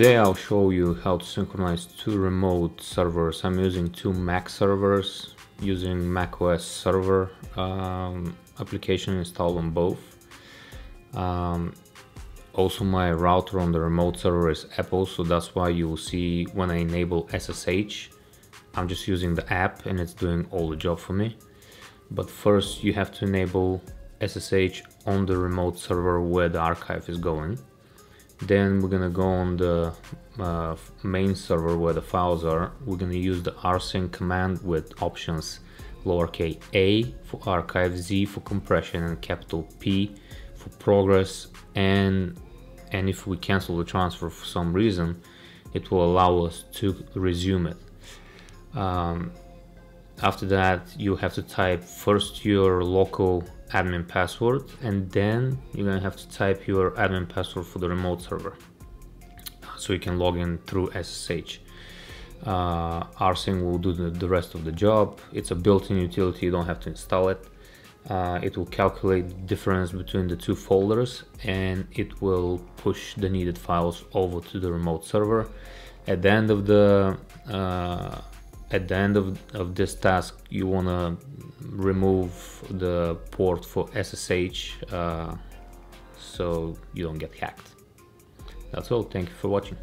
Today I'll show you how to synchronize two remote servers. I'm using two Mac servers using macOS server um, application installed on both. Um, also my router on the remote server is Apple so that's why you'll see when I enable SSH I'm just using the app and it's doing all the job for me. But first you have to enable SSH on the remote server where the archive is going then we're gonna go on the uh, main server where the files are. We're gonna use the rsync command with options lowercase a for archive z for compression and capital p for progress. And and if we cancel the transfer for some reason it will allow us to resume it. Um, after that you have to type first your local admin password and then you're gonna have to type your admin password for the remote server so you can log in through SSH. Uh, rsync will do the, the, rest of the job. It's a built-in utility, you don't have to install it. Uh, it will calculate the difference between the two folders and it will push the needed files over to the remote server. At the end of the uh, at the end of, of this task you want to remove the port for SSH uh, so you don't get hacked. That's all, thank you for watching.